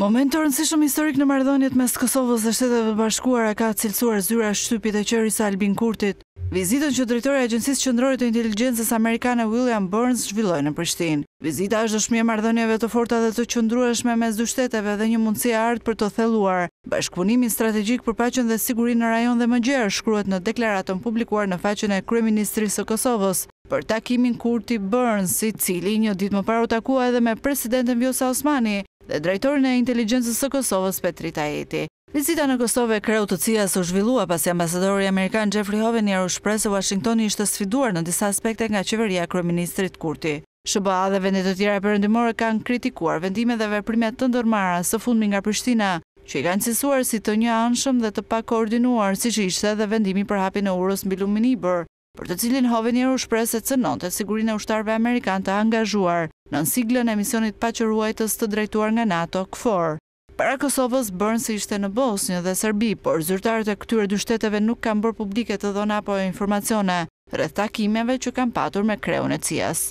Moment të rëndësishëm historik në marrëdhëniet mes Kosovës dhe Shteteve të Bashkuara ka cilësuar zyra e shtypit e qeverisë së Albin Kurtit, vizitën që drejtori i Agjencisë Qendrore të Inteligjencës Amerikane William Burns zhvilloi në Prishtinë. Vizita është dëshmi e marrëdhënieve të forta dhe të qëndrueshme mes dy shteteve dhe një mundësi e artë për të thelluar bashkëpunimin strategjik për paqen dhe sigurinë në rajon dhe më gjerë, shkruhet në deklaratën publikuar në faqen e kryeministrisë së Kosovës, Për takimin Kurti, Burns, i cili një ditë më parë u takua edhe me presidenten Vjosa Osmani dhe drejtorin e Inteligjencës së Kosovës, Petrit Ajeti. Vizita në Kosovë e kreut të CIA-s u zhvillua pasi ambasadori amerikan Jeffrey Hovenier u shpreh se Uashingtoni ishte sfiduar në disa aspekte nga qeveria e kryeministrit Kurti. SHBA dhe vende të tjera perëndimore kanë kritikuar vendime dhe veprime të ndërmarra së fundmi nga Prishtina, që i kanë cilësuar si të njëanshëm dhe të pakoordinuar, siç ishte edhe vendimi për hapjen e urës mbi lumin Ibër. për të cilin Hovenier u shpreh se cënonte sigurinë e ushtarëve amerikanë të angazhuar nën siglën e misionit paqeruajtës të drejtuar nga NATO, KFOR. Para Kosovës, Burns ishte në Bosnjë dhe Serbi, por zyrtarët e këtyre dy shteteve nuk kanë bërë publike të dhëna apo informacione rreth takimeve që kanë patur me kreun e CIA-s.